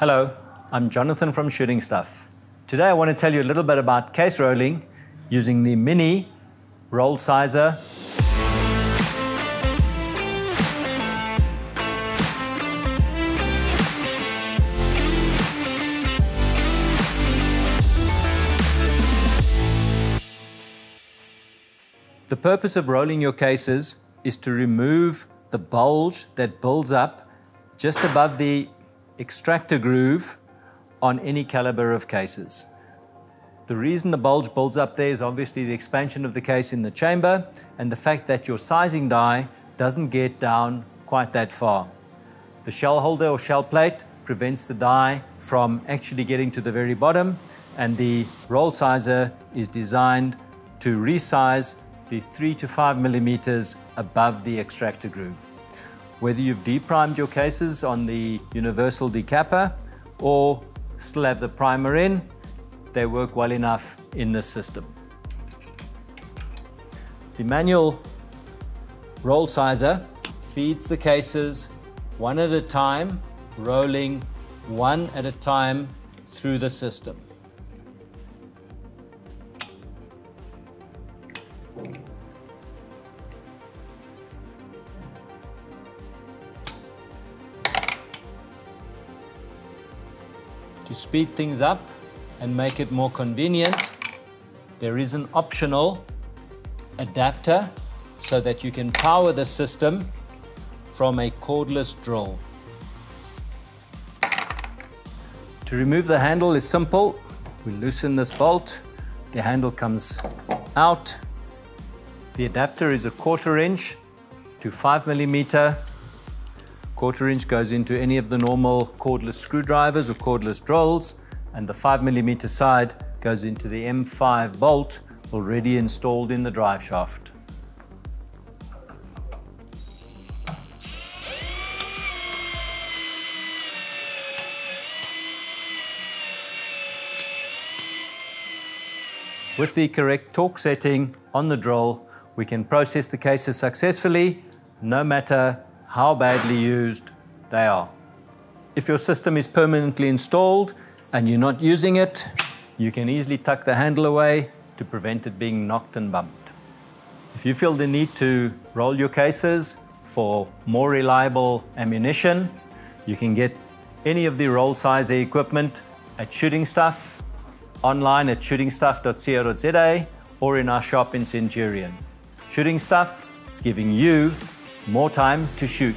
Hello, I'm Jonathan from Shooting Stuff. Today I want to tell you a little bit about case rolling using the Mini Rollsizer The purpose of rolling your cases is to remove the bulge that builds up just above the extractor groove on any caliber of cases. The reason the bulge builds up there is obviously the expansion of the case in the chamber and the fact that your sizing die doesn't get down quite that far. The shell holder or shell plate prevents the die from actually getting to the very bottom and the roll sizer is designed to resize the three to five millimeters above the extractor groove. Whether you've deprimed your cases on the universal decapper or still have the primer in, they work well enough in this system. The manual roll sizer feeds the cases one at a time, rolling one at a time through the system. To speed things up and make it more convenient, there is an optional adapter so that you can power the system from a cordless drill. To remove the handle is simple. We loosen this bolt, the handle comes out. The adapter is a quarter inch to five millimeter Quarter inch goes into any of the normal cordless screwdrivers or cordless drills, and the 5 millimeter side goes into the M5 bolt already installed in the drive shaft. With the correct torque setting on the drill, we can process the cases successfully, no matter how badly used they are. If your system is permanently installed and you're not using it, you can easily tuck the handle away to prevent it being knocked and bumped. If you feel the need to roll your cases for more reliable ammunition, you can get any of the roll size equipment at Shooting Stuff, online at shootingstuff.co.za or in our shop in Centurion. Shooting Stuff is giving you more time to shoot.